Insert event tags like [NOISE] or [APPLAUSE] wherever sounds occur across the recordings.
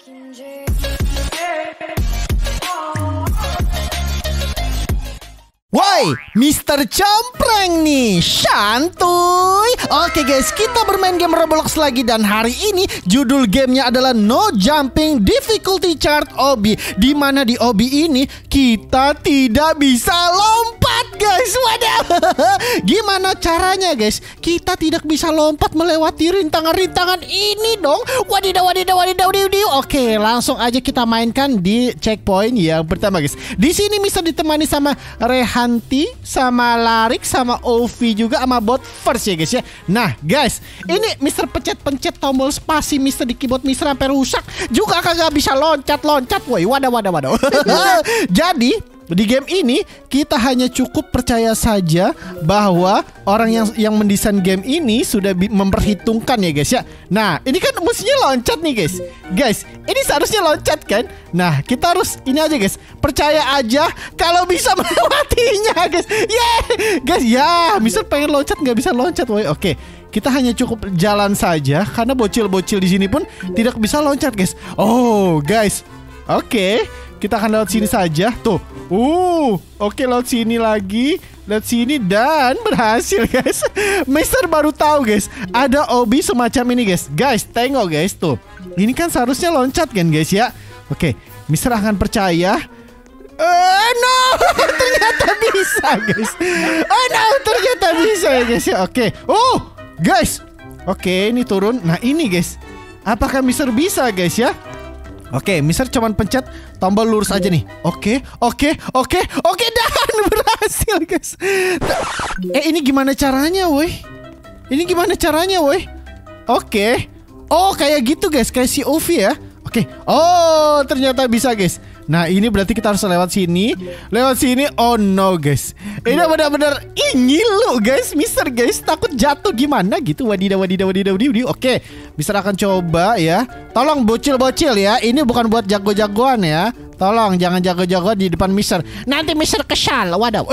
fucking dream. Woi, Mr. Campreng nih, santuy. Oke guys, kita bermain game Roblox lagi dan hari ini judul gamenya adalah No Jumping Difficulty Chart Obi. Di mana di Obi ini kita tidak bisa lompat guys. Waduh. [LAUGHS] Gimana caranya guys? Kita tidak bisa lompat melewati rintangan-rintangan ini dong. Wadidaw, wadidaw, wadidaw, wadidaw. Oke, langsung aja kita mainkan di checkpoint yang pertama guys. Di sini bisa ditemani sama Sama Larik, sama Ovi juga sama bot first ya guys ya. Nah guys, ini Mister pencet-pencet tombol spasi Mister di keyboard Mister sampai rusak juga kagak bisa loncat-loncat woi. Wadah, wadah, wadah. [LAUGHS] Jadi di game ini kita hanya cukup percaya saja bahwa orang yang yang mendesain game ini sudah memperhitungkan ya guys ya. Nah ini kan mestinya loncat nih guys. Guys ini seharusnya loncat kan. Nah kita harus ini aja guys. Percaya aja kalau bisa [LAUGHS] melewatinya guys. Yeah guys ya. Misal pengen loncat nggak bisa loncat woi. Oke. Kita hanya cukup jalan saja karena bocil-bocil di sini pun tidak bisa loncat guys. Oh guys. Oke. Kita akan lewat sini saja. Tuh. Uh, oke okay, lewat sini lagi. Lewat sini dan berhasil guys. [LAUGHS] Mister baru tahu guys. Ada obi semacam ini guys. Guys, tengok guys tuh. Ini kan seharusnya loncat kan guys ya. Oke, okay, Mister akan percaya. Uh, no, [LAUGHS] ternyata bisa guys. Oh no, ternyata bisa ya guys ya. Oke. Okay. Oh, guys. Oke, okay, ini turun. Nah ini guys. Apakah Mister bisa guys ya? Oke, Mister cuman pencet tombol lurus aja nih. Oke, oke, oke, oke dan [LAUGHS] berhasil guys. Eh ini gimana caranya, woi? Ini gimana caranya, woi? Oke. Oh kayak gitu guys, kayak si Ovi ya. Oke. Oh ternyata bisa guys. Nah ini berarti kita harus lewat sini. Lewat sini. Oh no guys. Ini benar-benar ingin lo guys. Mister guys takut jatuh gimana gitu? Wadidaw wadidaw wadidaw wadidaw Oke Mister akan coba ya. Tolong bocil-bocil ya. Ini bukan buat jago-jagoan ya. Tolong jangan jago-jago di depan Mister. Nanti Mister kesal. Waduh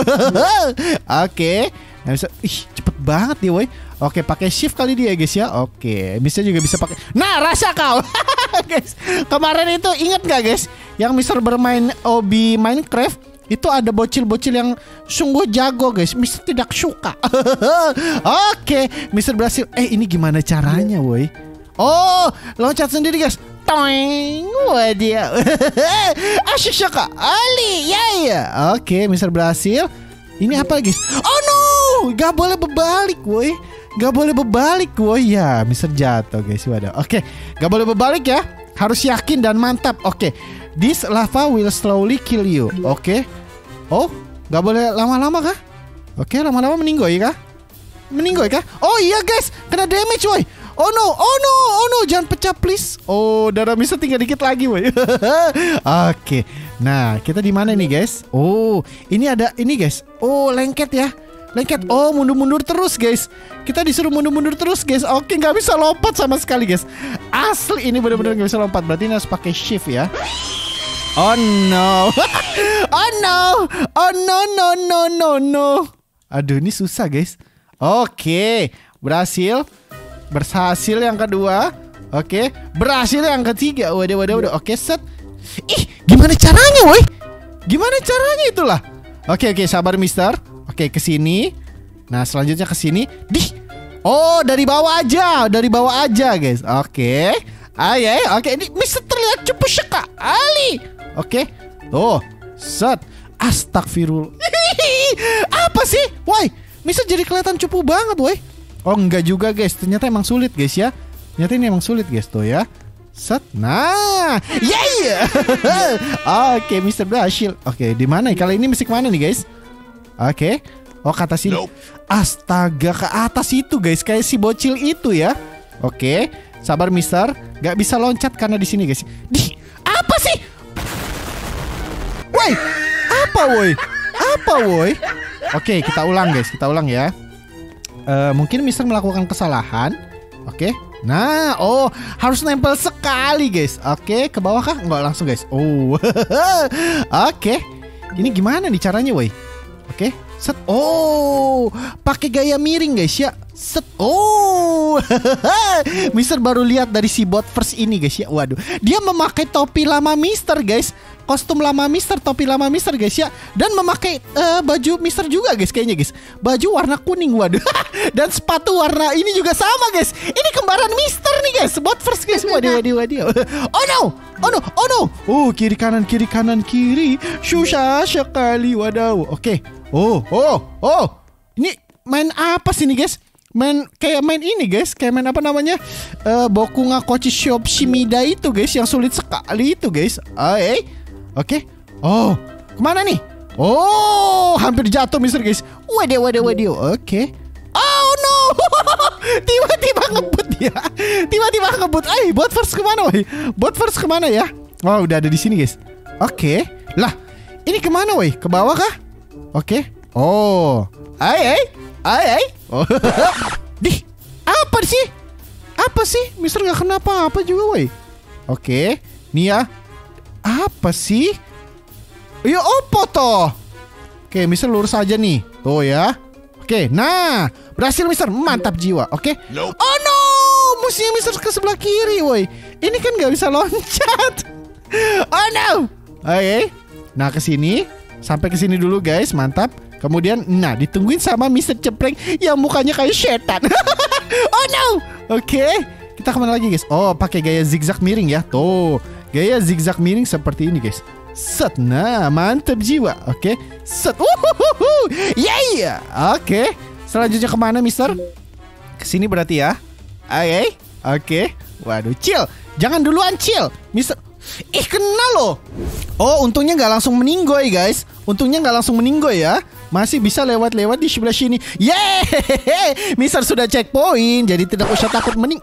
[LAUGHS] Oke Nah, bisa, ih cepet banget nih woi. Oke pakai shift kali dia guys ya. Oke, Mister juga bisa pakai. Nah rasa kau, [LAUGHS] guys. Kemarin itu inget gak guys? Yang Mister bermain obi Minecraft itu ada bocil-bocil yang sungguh jago guys. Mister tidak suka. [LAUGHS] Oke, Mister berhasil. Eh ini gimana caranya woi? Oh, loncat sendiri guys. Toing, dia. [LAUGHS] Asyik syaka. Ali, ya ya. Oke, Mister berhasil. Ini apa guys? Oh no, gak boleh berbalik, woi. Gak boleh berbalik, woi. Ya, Mister jatuh guys. Waduh. Oke, gak boleh berbalik ya. Harus yakin dan mantap. Oke, this lava will slowly kill you. Oke. Oh, gak boleh lama-lama kah? Oke, lama-lama meninggoy kah? Meninggoy kah? Oh iya guys, kena damage, woi. Oh no, oh no, oh no, jangan pecah please. Oh, darah bisa tinggal dikit lagi, woi. [LAUGHS] Oke. Nah, kita di mana nih, guys? Oh, ini ada ini, guys. Oh, lengket ya. Lengket. Oh, mundur-mundur terus, guys. Kita disuruh mundur-mundur terus, guys. Oke, nggak bisa lompat sama sekali, guys. Asli ini benar-benar nggak bisa lompat. Berarti ini harus pakai shift ya. Oh no. [LAUGHS] oh no. Oh no no no no no. Aduh, ini susah, guys. Oke, berhasil. Berhasil yang kedua. Oke, berhasil yang ketiga. Waduh, waduh, waduh. Oke, set. Ih, gimana caranya, woi? Gimana caranya itulah? Oke, oke, sabar, Mister. Oke, ke sini. Nah, selanjutnya ke sini. Di. Oh, dari bawah aja, dari bawah aja, guys. Oke. Ah, ya, ya. oke. Ini Mister terlihat cukup syaka. Ali. Oke. Oh, set. Astagfirullah. [LAUGHS] Apa sih? Woi, Mister jadi kelihatan cupu banget, woi. Oh, enggak juga, guys. Ternyata emang sulit, guys ya. Ternyata ini emang sulit, guys, tuh ya. Set. Nah, yeah. [LAUGHS] Oke, okay, Mister berhasil. Oke, okay, di mana? Kali ini mesti ke mana nih, guys? Oke. Okay. Oh, ke atas sini. Nope. Astaga, ke atas itu, guys. Kayak si bocil itu ya. Oke. Okay. Sabar, Mister. Gak bisa loncat karena di sini, guys. Di, apa sih? Woi, apa, woi? Apa, woi? Oke, okay, kita ulang, guys. Kita ulang ya. Uh, mungkin Mister melakukan kesalahan. Oke. Okay. Nah, oh harus nempel sekali guys. Oke, ke bawah kah? Enggak langsung guys. Oh, [LAUGHS] oke. Ini gimana nih caranya, woi? Oke, set. Oh, pakai gaya miring guys ya. Set. Oh, [LAUGHS] Mister baru lihat dari si bot first ini guys ya. Waduh, dia memakai topi lama Mister guys. Kostum lama Mister, topi lama Mister guys ya. Dan memakai uh, baju Mister juga guys kayaknya guys. Baju warna kuning waduh. [LAUGHS] Dan sepatu warna ini juga sama guys. Ini kembaran Mister guys. Bot first guys. Waduh waduh waduh. Oh no. Oh no. Oh no. Oh kiri kanan kiri kanan kiri. Susah sekali waduh. Oke. Okay. Oh oh oh. Ini main apa sih nih guys? main kayak main ini guys kayak main apa namanya uh, Bokunga Kochi Shop Shimida itu guys yang sulit sekali itu guys oke okay. oh ke mana nih oh hampir jatuh Mister guys waduh waduh waduh oke okay. Oh no [LAUGHS] tiba-tiba ngebut ya tiba-tiba ngebut eh bot first ke mana woi bot first ke mana ya oh udah ada di sini guys oke okay. lah ini ke mana woi ke bawah kah oke okay. oh ay ay ay ay Oh. [LAUGHS] Dih, apa sih? Apa sih? Mister nggak kenapa apa juga, woi. Oke, nih ya. Apa sih? Ya opo toh? Oke, Mister lurus aja nih. Tuh ya. Oke, nah berhasil Mister, mantap jiwa. Oke. Nope. Oh no, musuhnya Mister ke sebelah kiri, woi. Ini kan nggak bisa loncat. [LAUGHS] oh no. Oke, nah ke sini, sampai ke sini dulu guys, mantap. Kemudian, nah ditungguin sama Mr. Cepreng yang mukanya kayak setan. [LAUGHS] oh no. Oke, okay. kita ke mana lagi guys? Oh, pakai gaya zigzag miring ya. Tuh, gaya zigzag miring seperti ini guys. Set, nah mantep jiwa. Oke, set. Uhuhuhu. Yeah. Oke, selanjutnya ke mana Mister? Ke sini berarti ya. Oke, oke. Waduh, chill. Jangan duluan chill, Mister. Ih, kena loh. Oh, untungnya nggak langsung meninggoy guys. Untungnya nggak langsung meninggoy ya. Masih bisa lewat-lewat di sebelah sini. Yeay! [LAUGHS] Mister sudah checkpoint, jadi tidak usah takut mening.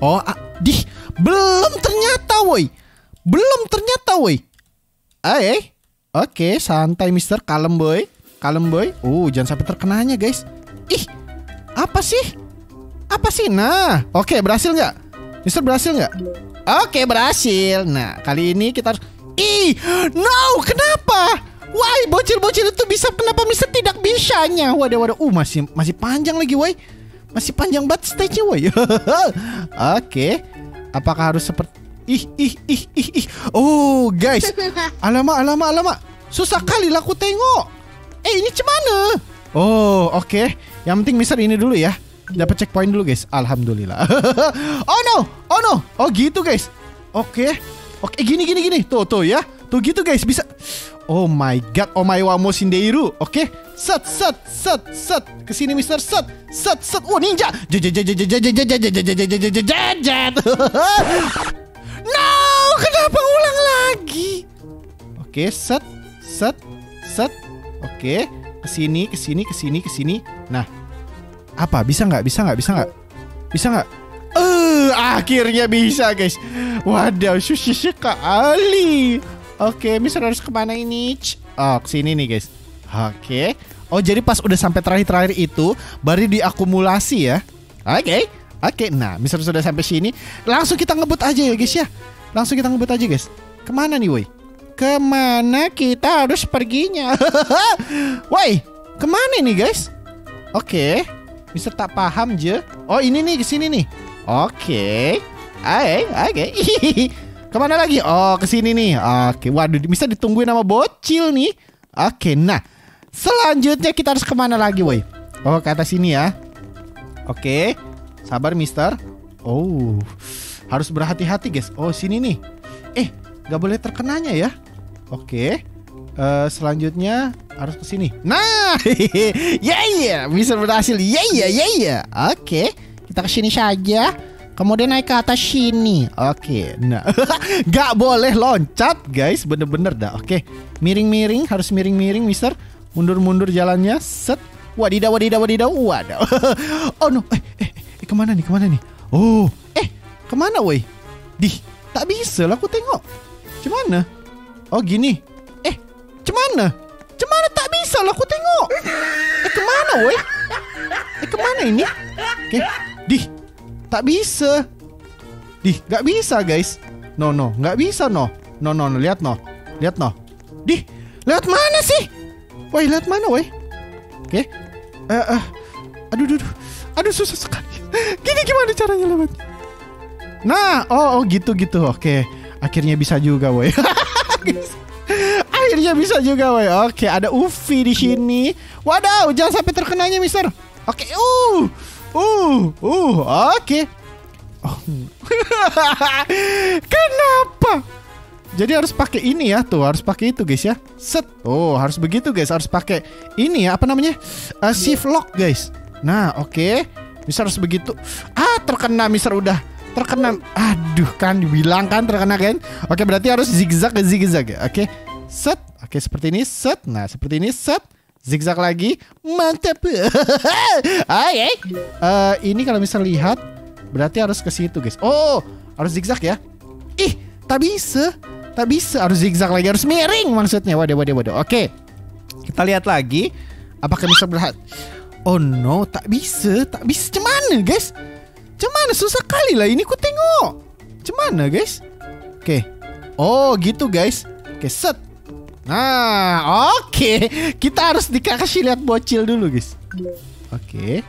Oh, ah, di belum ternyata, woi. Belum ternyata, woi. Ah, eh. Oke, santai, Mister. Kalem, boy. Kalem, boy. Uh, jangan sampai terkenanya, guys. Ih, apa sih? Apa sih? Nah, oke, berhasil nggak? Mister berhasil nggak? Oke berhasil. Nah kali ini kita harus. Ih, no, kenapa? Why bocil-bocil itu bisa kenapa Mister tidak bisanya? Waduh waduh, uh masih masih panjang lagi, woi. Masih panjang banget stage-nya, woi. [LAUGHS] Oke. Apakah harus seperti ih ih ih ih ih. Oh, guys. [LAUGHS] Alamak, alamak, alamak. Susah kali lah aku tengok. Eh, ini cemana? Oh, oke. Okay. Yang penting Mister ini dulu ya dapat checkpoint dulu guys. Alhamdulillah. [LAUGHS] oh no, oh no, oh gitu guys. Oke, okay. oke okay, gini gini gini. Tuh tuh ya, tuh gitu guys bisa. Oh my god, oh my wamo sindeiru. Oke, okay. set set set set. Ke sini Mister set set set. Wah ninja. No, kenapa ulang lagi? Oke, set set set. Oke, ke sini ke sini ke sini ke sini. Nah, apa? Bisa nggak? Bisa nggak? Bisa nggak? Bisa nggak? Eh, uh, akhirnya bisa guys. Sushi sekali. Oke, Mister harus ke mana ini? Oh, sini nih guys. Oke. Oh, jadi pas udah sampai terakhir-terakhir itu baru diakumulasi ya. Oke. Oke, nah Mister sudah sampai sini. Langsung kita ngebut aja ya guys ya. Langsung kita ngebut aja guys. Ke mana nih woi? Ke mana kita harus perginya? [LAUGHS] woi, ke mana nih guys? Oke. Mister tak paham je. Oh ini nih ke sini nih. Oke. Okay. Oke. Okay. Ke mana lagi? Oh ke sini nih. Oke. Waduh, bisa ditungguin nama bocil nih. Oke. Nah, selanjutnya kita harus ke mana lagi, woi? Oh ke atas sini ya. Oke. Sabar, Mister. Oh, harus berhati-hati, guys. Oh sini nih. Eh, nggak boleh terkenanya ya. Oke. Uh, selanjutnya harus ke sini. Nah, [LAUGHS] ya ya, bisa berhasil. Ya ya ya ya. Oke, kita ke sini saja. Kemudian naik ke atas sini. Oke, nah, [LAUGHS] gak boleh loncat, guys. Bener-bener dah. Oke, miring-miring, harus miring-miring, Mister. Mundur-mundur jalannya. Set. Wadidaw, wadidaw, wadidaw. Wadaw. [LAUGHS] oh no. Eh, eh, eh, ke mana nih? Ke mana nih? Oh, eh, ke mana, woi? Dih, tak bisa lah aku tengok. Cuman, Oh gini. Eh, cuman Cemana tak bisa lah aku tengok. Eh ke mana woi? Eh ke mana ini? Oke, okay. Dih, tak bisa. Dih, gak bisa guys. No no, gak bisa no. No no, no. lihat no, lihat no. Di, lewat mana sih? Woi, lewat mana, woi? Oke. Eh, eh. Aduh, aduh, aduh. Aduh, susah sekali. [LAUGHS] Gini gimana caranya lewat? Nah, oh, oh gitu gitu. Oke. Akhirnya bisa juga, woi. [LAUGHS] Akhirnya bisa juga, woi. Oke, ada Ufi di sini. Waduh, jangan sampai terkenanya, Mister. Oke, uh. Uh, uh, oke. Oh. [LAUGHS] Kenapa? Jadi harus pakai ini ya, tuh harus pakai itu guys ya. Set. Oh, harus begitu guys, harus pakai ini ya, apa namanya? Uh, shift lock guys. Nah, oke. Okay. Mister harus begitu. Ah, terkena Mister udah. Terkena. Aduh, kan dibilang kan terkena kan. Oke, berarti harus zigzag zigzag ya. Oke. Set. Oke, seperti ini. Set. Nah, seperti ini. Set. Zigzag lagi. Mantap. ah, [LAUGHS] ya. Uh, ini kalau Mister lihat berarti harus ke situ, guys. Oh, harus zigzag ya. Ih, tak bisa. Tak bisa harus zigzag lagi, harus miring maksudnya. Waduh, waduh, waduh. Oke. Kita lihat lagi apakah bisa berhat. Oh no, tak bisa, tak bisa. Cemana, guys? Cemana susah kali lah ini ku tengok. Cemana, guys? Oke. Oh, gitu, guys. Oke, set. Nah, oke. Kita harus dikasih lihat bocil dulu, guys. Oke.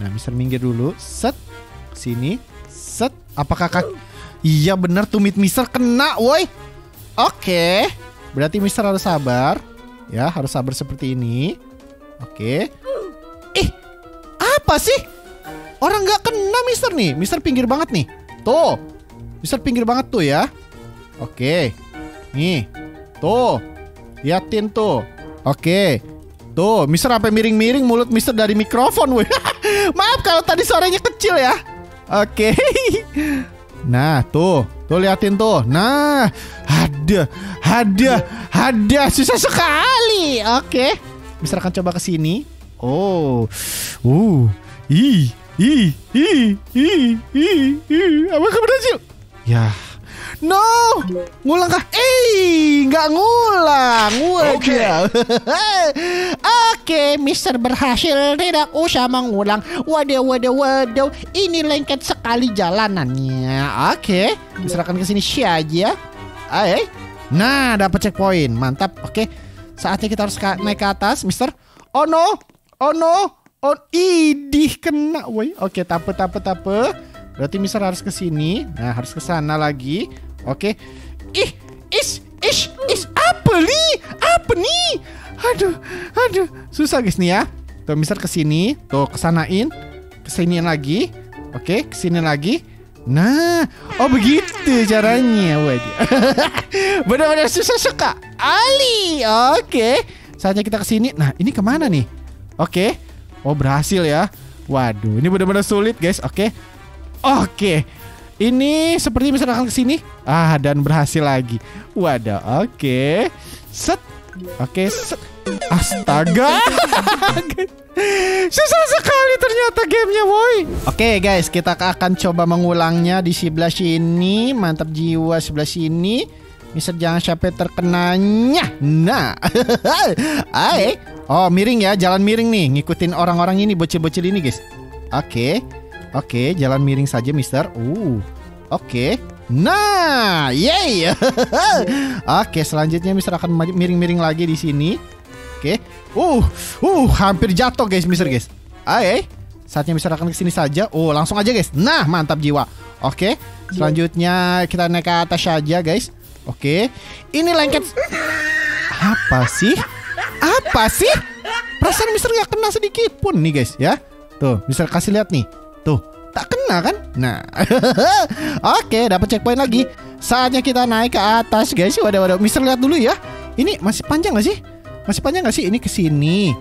Nah, Mister minggir dulu. Set. Sini. Set. Apakah kak... Iya benar tumit Mister kena, woi. Oke. Berarti Mister harus sabar. Ya, harus sabar seperti ini. Oke. Ih, apa sih? Orang nggak kena Mister nih. Mister pinggir banget nih. Tuh. Mister pinggir banget tuh ya. Oke. Nih. Tuh. Liatin tuh. Oke. Tuh, Mister apa miring-miring mulut Mister dari mikrofon, weh. [LAUGHS] Maaf kalau tadi suaranya kecil ya. Oke. [LAUGHS] Nah, tuh. Tuh liatin tuh. Nah, ada, ada, ada susah sekali. Oke. Bisa akan coba ke sini. Oh. Uh. Ih, ih, ih, ih, ih, ih. Apakah berhasil? Ya. No, ngulang kah? Eh, nggak ngulang. Oke. [LAUGHS] Oke, Mister berhasil. Tidak usah mengulang. Waduh, waduh, waduh. Ini lengket sekali jalanannya. Oke, diserahkan ke sini saja. Eh, nah dapat checkpoint. Mantap. Oke, saatnya kita harus naik ke atas, Mister. Oh no, oh no, oh idih kena, woi. Oke, tape, tape, tape. Berarti Mister harus ke sini. Nah, harus ke sana lagi. Oke. Ih, is, is, is apa nih? Apa nih? Aduh, aduh, susah guys nih ya. Tuh Mister ke sini, tuh kesanain, kesinian lagi. Oke, ke sini lagi. Nah, oh begitu caranya, wajah. [LAUGHS] Benar-benar susah suka. Ali, oke. Saatnya kita ke sini. Nah, ini ke mana nih? Oke. Oh berhasil ya. Waduh, ini benar-benar sulit guys. Oke. Oke. Ini seperti misalkan ke sini. Ah, dan berhasil lagi. Waduh, oke. Set. Oke, set. Astaga. [LAUGHS] Susah sekali ternyata gamenya boy. Oke guys, kita akan coba mengulangnya di sebelah sini. Mantap jiwa sebelah sini. Mister jangan sampai terkenanya. Nah. [LAUGHS] Hai. Oh, miring ya, jalan miring nih. Ngikutin orang-orang ini, bocil-bocil ini, guys. Oke. Oke, jalan miring saja, Mister. Uh. Oke. Nah, yay. [LAUGHS] Oke, selanjutnya Mister akan miring-miring lagi di sini. Oke. Uh, uh, hampir jatuh guys, Mister guys. Ayo. Saatnya Mister akan ke sini saja. Oh, langsung aja guys. Nah, mantap jiwa. Oke. Selanjutnya kita naik ke atas saja, guys. Oke. Ini lengket. Apa sih? Apa sih? Perasaan Mister gak kena sedikit pun nih, guys, ya. Tuh, Mister kasih lihat nih. Kena kan? Nah. [LAUGHS] Oke, dapat checkpoint lagi. Saatnya kita naik ke atas, guys. Waduh, waduh. Mister lihat dulu ya. Ini masih panjang gak sih? Masih panjang gak sih ini ke sini?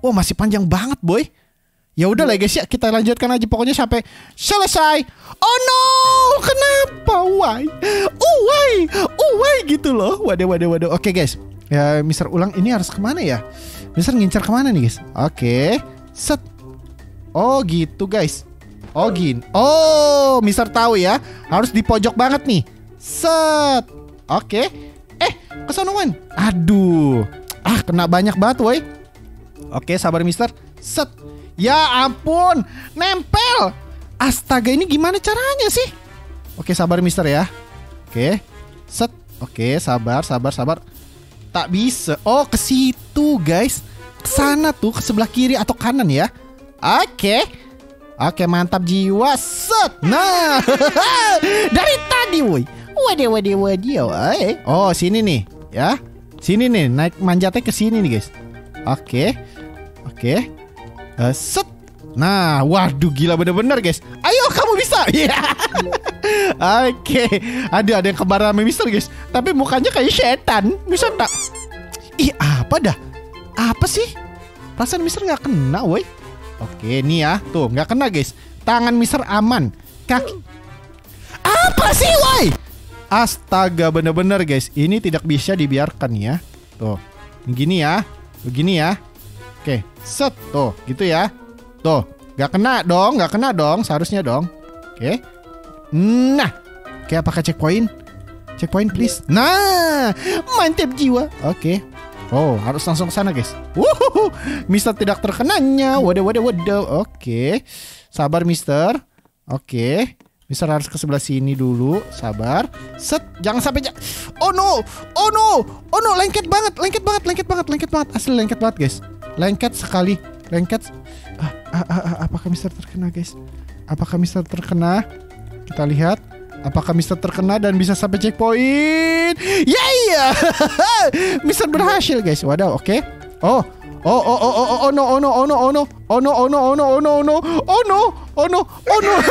Oh, masih panjang banget, boy. Ya udah lah guys ya, kita lanjutkan aja pokoknya sampai selesai. Oh no, kenapa? Why? Oh why? Oh why gitu loh. Waduh, waduh, waduh. Oke guys, ya Mister ulang ini harus ke mana ya? Mister ngincar ke mana nih guys? Oke, set. Oh gitu guys. Oh gin. Oh, Mister tahu ya, harus di pojok banget nih. Set. Oke. Eh, ke sana Wan. Aduh. Ah, kena banyak banget, woi. Oke, sabar Mister. Set. Ya ampun, nempel. Astaga, ini gimana caranya sih? Oke, sabar Mister ya. Oke. Set. Oke, sabar, sabar, sabar. Tak bisa. Oh, ke situ, guys. Ke sana tuh, ke sebelah kiri atau kanan ya. Oke. Oke, mantap jiwa. Set. Nah. [LAUGHS] Dari tadi, woi. Waduh, waduh, waduh. Eh. Oh, sini nih, ya. Sini nih, naik manjatnya ke sini nih, guys. Oke. Oke. Eh, set. Nah, waduh gila bener-bener guys. Ayo kamu bisa. Iya. [LAUGHS] Oke. Ada ada yang kembar sama Mister guys. Tapi mukanya kayak setan. Bisa tak? Ih, apa dah? Apa sih? Perasaan Mister nggak kena, woi. Oke, nih ya. Tuh, nggak kena guys. Tangan Mister aman. Kaki. Apa sih, woi? Astaga, bener-bener guys. Ini tidak bisa dibiarkan ya. Tuh. Begini ya. Begini ya. Oke, set. Tuh, gitu ya. Tuh, nggak kena dong, nggak kena dong, seharusnya dong. Oke. Nah, oke apakah checkpoint? Checkpoint please. Nah, mantap jiwa. Oke. Oh, harus langsung ke sana guys. Wuhu, Mister tidak terkenanya. Waduh, waduh, waduh. Oke, sabar Mister. Oke. Mister harus ke sebelah sini dulu. Sabar. Set, jangan sampai ja Oh no, oh no, oh no, lengket banget, lengket banget, lengket banget, lengket banget. Asli lengket banget guys. Lengket sekali, lengket. Ah, ah, ah, ah, apakah Mister terkena guys? Apakah Mister terkena? Kita lihat. Apakah Mister terkena dan bisa sampai checkpoint? Ya iya. [LAUGHS] Mister berhasil guys. Waduh, oke. Okay. Oh, Oh oh oh oh oh no oh no oh no oh no oh no oh no oh no oh no oh no oh no oh no oh no [LAUGHS]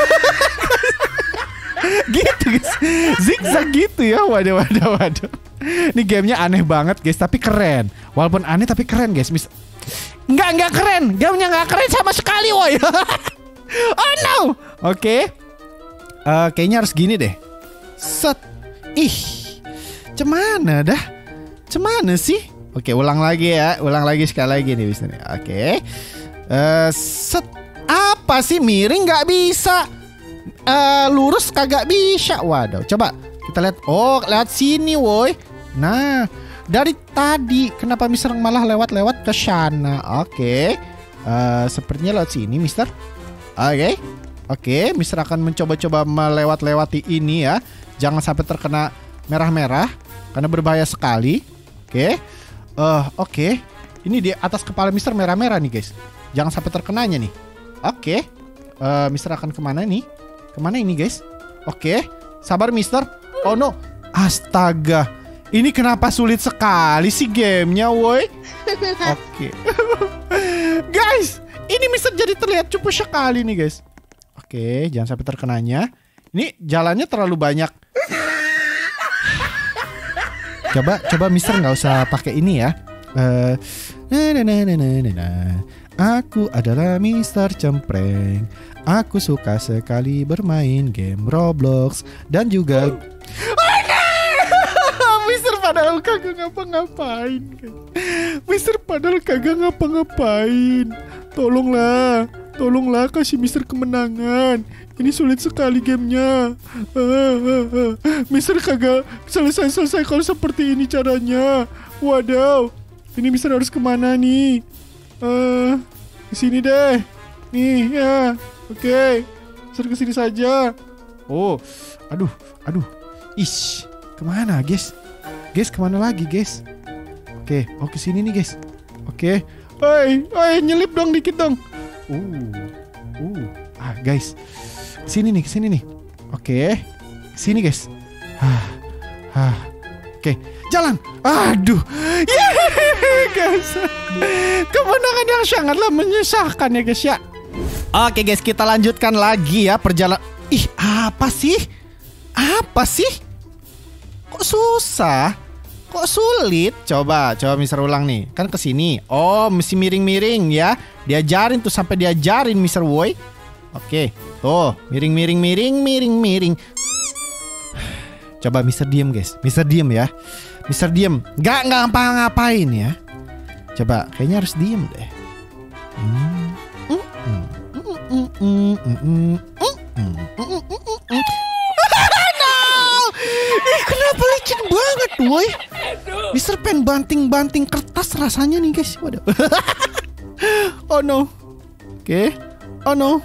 gitu guys zigzag gitu ya waduh waduh waduh ini gamenya aneh banget guys tapi keren walaupun aneh tapi keren guys mis nggak nggak keren gamenya nggak keren sama sekali woi [LAUGHS] oh no oke okay. Uh, kayaknya harus gini deh set ih cemana dah cemana sih Oke, ulang lagi ya. Ulang lagi sekali lagi nih Wisnu. Oke. Uh, set apa sih miring nggak bisa? Uh, lurus kagak bisa. Waduh, coba kita lihat. Oh, lewat sini, woi. Nah, dari tadi kenapa Mister malah lewat-lewat ke sana? Oke. Uh, sepertinya lewat sini, Mister. Oke. Oke, Mister akan mencoba-coba melewat-lewati ini ya. Jangan sampai terkena merah-merah karena berbahaya sekali. Oke. Uh, oke. Ini di atas kepala Mister merah-merah nih guys. Jangan sampai terkenanya nih. Oke. Uh, Mister akan ke mana nih? Ke mana ini guys? Oke. Sabar Mister. Oh no. Astaga. Ini kenapa sulit sekali sih gamenya woi? [LAUGHS] Oke. Okay. guys. Ini Mister jadi terlihat cukup sekali nih guys. Oke. Jangan sampai terkenanya. Ini jalannya terlalu banyak coba coba Mister nggak usah pakai ini ya. Uh, na, na, na, na, na, na. Aku adalah Mister Cempreng. Aku suka sekali bermain game Roblox dan juga [LAUGHS] Mister padahal kagak ngapa-ngapain. Mister padahal kagak ngapa-ngapain. Tolonglah, tolonglah kasih Mister kemenangan. Ini sulit sekali gamenya. Uh, uh, uh. Mister kagak selesai-selesai kalau seperti ini caranya. Waduh. Ini Mister harus ke mana nih? Uh, ke sini deh. Nih ya. Oke. Okay. Mister ke sini saja. Oh. Aduh. Aduh. Ish. Ke mana guys? Guys ke mana lagi guys? Oke. Okay. Oh ke sini nih guys. Oke. Oi, oi nyelip dong dikit dong. Uh. Uh. Ah guys. Sini nih, sini nih. Oke. Sini, guys. Hah. Hah. Oke, jalan. Aduh. Yeay, guys. Kemenangan yang sangatlah menyesakkan ya, guys ya. Oke, guys, kita lanjutkan lagi ya perjalanan. Ih, apa sih? Apa sih? Kok susah? Kok sulit? Coba, coba Mister ulang nih. Kan ke sini. Oh, mesti miring-miring ya. Diajarin tuh sampai diajarin Mister Woi. Oke, tuh miring miring miring miring miring. Coba Mister diem guys, Mister diem ya, Mister diem, nggak nggak ngapa-ngapain ya. Coba, kayaknya harus diem deh. Ih, kenapa licin banget, woi? Mister pen banting-banting kertas rasanya nih guys. Waduh. [LAUGHS] oh no. Oke. Okay. Oh no.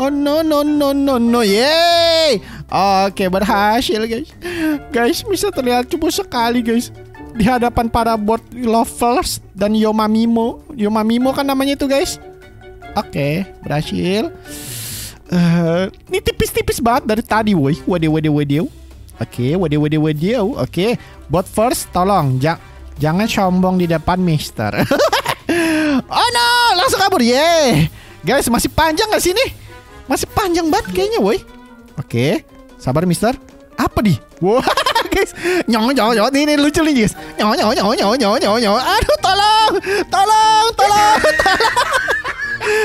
Oh no no no no no Yeay Oke berhasil guys Guys bisa terlihat cukup sekali guys di hadapan para bot lovers dan Yomamimo. Yomamimo kan namanya itu guys. Oke, berhasil. Uh, ini tipis-tipis banget dari tadi, woi. Waduh, waduh, waduh. Oke, waduh, waduh, waduh. Oke, bot first, tolong. Ja jangan sombong di depan Mister. [LAUGHS] oh no, langsung kabur. Yeay. Guys, masih panjang gak sini? Masih panjang banget kayaknya, woi. Oke, sabar Mister. Apa di? Wah, [LAUGHS] guys. Nyong nyong nyong ini lucu nih, guys. Nyong nyong nyong nyong nyong nyong nyong. Aduh, tolong. Tolong, tolong, [LAUGHS] tolong.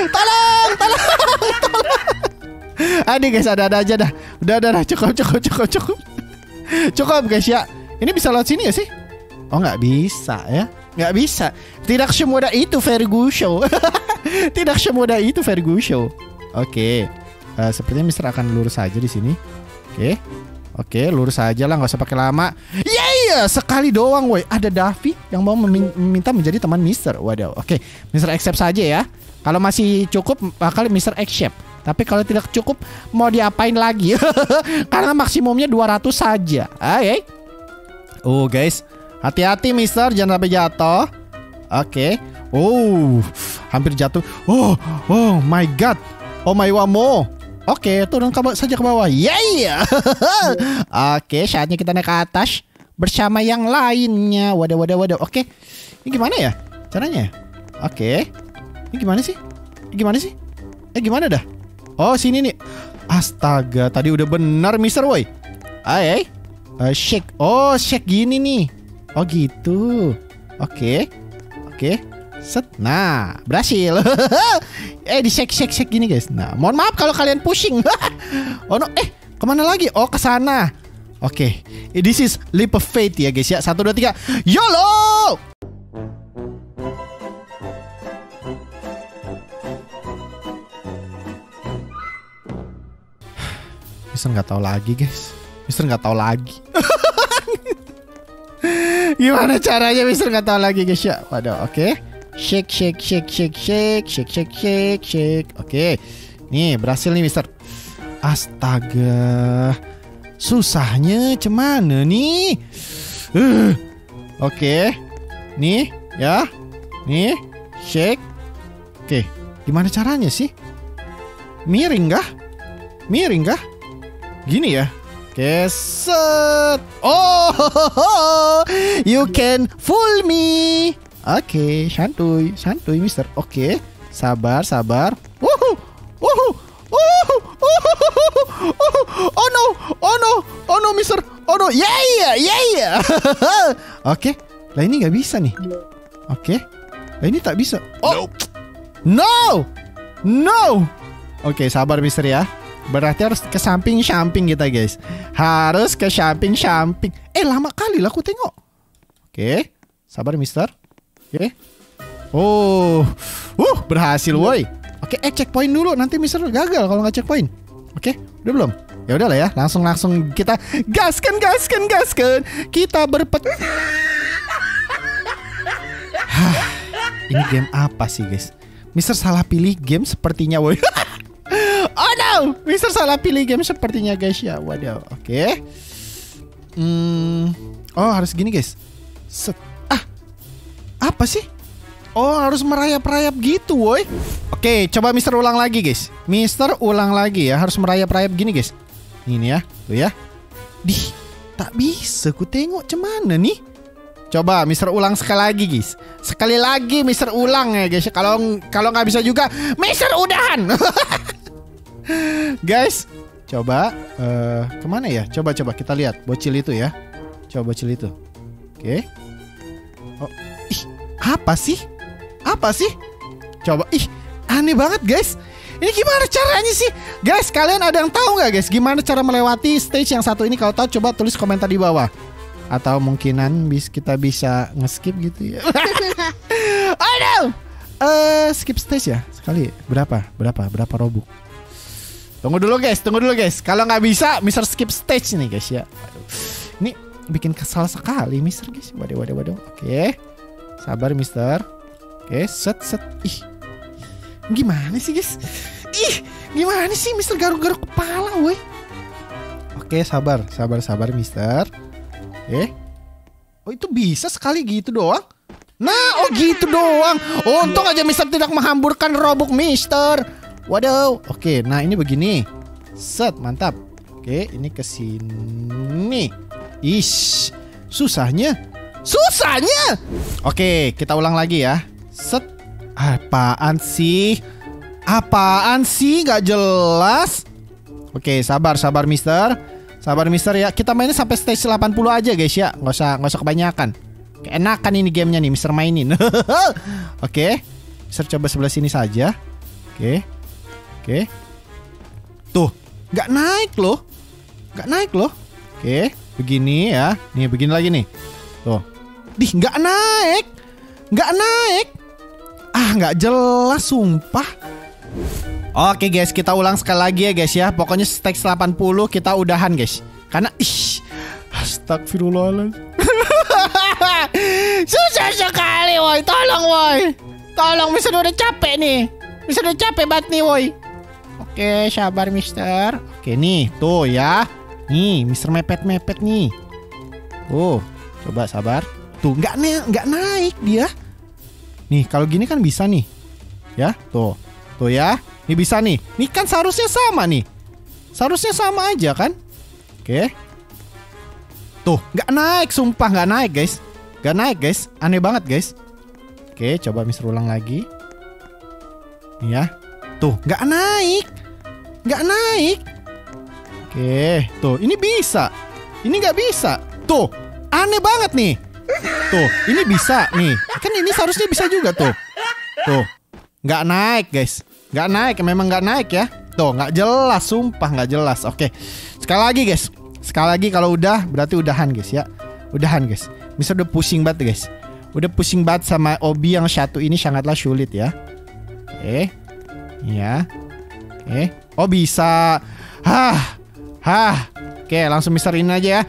Tolong, tolong, tolong. Aduh guys, ada-ada aja dah. Udah, udah. Cukup, cukup, cukup, cukup. Cukup guys ya. Ini bisa lewat sini ya sih? Oh nggak bisa ya? Nggak bisa. Tidak semudah itu Ferguson. [LAUGHS] Tidak semudah itu Ferguson. Oke. Uh, sepertinya Mister akan lurus saja di sini. Oke. Oke, lurus aja lah, nggak usah pakai lama. Yeah, yeah, sekali doang, woi. Ada Davi yang mau meminta menjadi teman Mister. Waduh, oke. Mister accept saja ya. Kalau masih cukup, bakal Mister accept. Tapi kalau tidak cukup, mau diapain lagi? [LAUGHS] Karena maksimumnya 200 saja. Oke. Oh, guys. Hati-hati, Mister. Jangan sampai jatuh. Oke. Oh, hampir jatuh. Oh, oh my God. Oh my wamo. Oke, turun ke saja ke bawah. Yeah. [LAUGHS] Oke, saatnya kita naik ke atas bersama yang lainnya. Wadah, wadah, wadah. Oke, ini gimana ya caranya? Oke, ini gimana sih? Ini gimana sih? Eh, gimana dah? Oh, sini nih. Astaga, tadi udah benar, Mister Woi. Ay, uh, shake. Oh, shake gini nih. Oh, gitu. Oke, oke. Set. Nah, berhasil. [LAUGHS] eh di shake shake shake gini guys. Nah, mohon maaf kalau kalian pusing. [LAUGHS] oh no, eh ke mana lagi? Oh ke sana. Oke, okay. this is leap of faith ya guys ya. Satu dua tiga, YOLO! Mister nggak tahu lagi guys. Mister nggak tahu lagi. [LAUGHS] Gimana caranya Mister nggak tahu lagi guys ya? Waduh, oke. Okay. Shake, shake, shake, shake, shake, shake, shake, shake, shake. Oke, nih berhasil nih, Mister. Astaga, susahnya cemana nih? Uh. Oke, nih ya, nih shake. Oke, gimana caranya sih? Miring kah? Miring kah? Gini ya. Oke, set. Oh, you can fool me. Oke, okay, santuy, santuy, Mister. Oke, okay. sabar, sabar. Wuhu, wuhu, wuhu, wuhu, Oh no, oh no, oh no, Mister. Oh no, yeah, yeah, yeah. [LAUGHS] Oke, okay. lah ini nggak bisa nih. Oke, okay. lah ini tak bisa. Oh, no, no. Oke, okay, sabar, Mister ya. Berarti harus ke samping-samping kita guys Harus ke samping-samping Eh lama kali lah aku tengok Oke Sabar mister Oke. Oh. Uh, berhasil woi. Oke, eh checkpoint dulu nanti Mister gagal kalau nggak checkpoint. Oke, udah belum? Ya udahlah ya, langsung langsung kita gaskan gaskan gaskan. Kita berpet Ini game apa sih, guys? Mister salah pilih game sepertinya, woi. [LAUGHS] no, Mister salah pilih game sepertinya, guys ya. Waduh, oke. Okay. Hmm, oh harus gini, guys. Set apa sih? Oh harus merayap-rayap gitu woi Oke coba Mister ulang lagi guys Mister ulang lagi ya Harus merayap-rayap gini guys Ini ya Tuh ya Dih Tak bisa ku tengok cemana nih Coba Mister ulang sekali lagi guys Sekali lagi Mister ulang ya guys Kalau kalau nggak bisa juga Mister udahan [LAUGHS] Guys Coba uh, Ke mana ya Coba coba kita lihat Bocil itu ya Coba bocil itu Oke Oh apa sih? Apa sih? Coba, ih, aneh banget guys. Ini gimana caranya sih? Guys, kalian ada yang tahu nggak guys? Gimana cara melewati stage yang satu ini? Kalau tahu coba tulis komentar di bawah. Atau mungkinan bis kita bisa ngeskip gitu ya. [LAUGHS] Aduh. Uh, skip stage ya sekali berapa berapa berapa robuk tunggu dulu guys. Tunggu dulu guys. Kalau nggak bisa Mister skip stage nih guys ya. Aduh. ini bikin kesal sekali Mister guys. Waduh waduh waduh. Oke. Sabar mister. Oke set set. Ih. Gimana sih guys? Ih Gimana sih mister? Garuk-garuk kepala woi. Oke sabar. Sabar sabar mister. Oke. Oh itu bisa sekali gitu doang? Nah, oh gitu doang. Untung aja Mister tidak menghamburkan robok Mister. Waduh. Oke, nah ini begini. Set, mantap. Oke, ini ke sini. Ish, susahnya. Susahnya. Oke, kita ulang lagi ya. Set. Apaan sih? Apaan sih? Gak jelas. Oke, sabar, sabar, Mister. Sabar, Mister ya. Kita mainnya sampai stage 80 aja, guys ya. Nggak usah, nggak usah kebanyakan. Keenakan ini gamenya nih, Mister mainin. [LAUGHS] Oke, Mister coba sebelah sini saja. Oke, oke. Tuh, nggak naik loh, nggak naik loh. Oke, begini ya. Nih, begini lagi nih. Tuh, dih, nggak naik, nggak naik. Ah, nggak jelas, sumpah. Oke guys, kita ulang sekali lagi ya guys ya. Pokoknya stage 80 kita udahan guys. Karena ih, astagfirullahaladzim. [LAUGHS] Susah sekali woi Tolong woi Tolong Mister udah capek nih Mister udah capek banget nih woi Oke sabar Mister. Oke nih tuh ya. Nih Mister mepet-mepet nih. Tuh Coba sabar. Tuh nggak naik nggak naik dia. Nih kalau gini kan bisa nih. Ya tuh. Tuh ya. Ini bisa nih. Nih kan seharusnya sama nih. Seharusnya sama aja kan? Oke. Tuh, nggak naik, sumpah nggak naik guys. Nggak naik guys, aneh banget guys. Oke, coba Mister ulang lagi. Ya, tuh nggak naik, nggak naik. Oke, tuh ini bisa, ini nggak bisa. Tuh, aneh banget nih. Tuh, ini bisa nih. Kan ini seharusnya bisa juga tuh. Tuh, nggak naik guys, nggak naik, memang nggak naik ya. Tuh, nggak jelas, sumpah nggak jelas. Oke, sekali lagi guys. Sekali lagi kalau udah berarti udahan guys ya. Udahan guys. Bisa udah pusing banget guys. Udah pusing banget sama obi yang satu ini sangatlah sulit ya. Oke. Ya. Oke. Oh bisa. Hah. Hah. Oke, langsung Mister ini aja ya.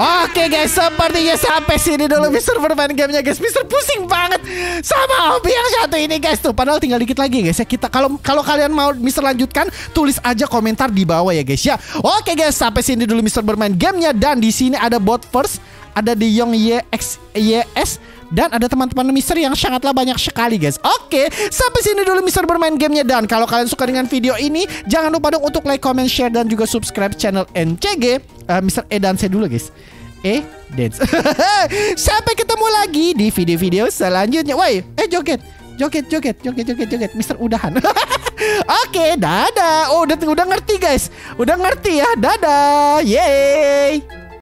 Oke guys, sepertinya sampai sini dulu Mister bermain gamenya guys. Mister pusing banget sama hobi yang satu ini guys tuh. Padahal tinggal dikit lagi guys ya. Kita kalau kalau kalian mau Mister lanjutkan, tulis aja komentar di bawah ya guys ya. Oke guys, sampai sini dulu Mister bermain gamenya dan di sini ada bot first, ada di Young YX YS dan ada teman-teman Mister yang sangatlah banyak sekali guys. Oke, sampai sini dulu Mister bermain gamenya dan kalau kalian suka dengan video ini, jangan lupa dong untuk like, comment, share dan juga subscribe channel NCG. Uh, Mister E dan saya dulu guys. E dance. [LAUGHS] sampai ketemu lagi di video-video selanjutnya. Woi, eh joget. Joget, joget, joget, joget, joget. Mister udahan. [LAUGHS] Oke, dadah. Oh, udah udah ngerti guys. Udah ngerti ya. Dadah. Yeay.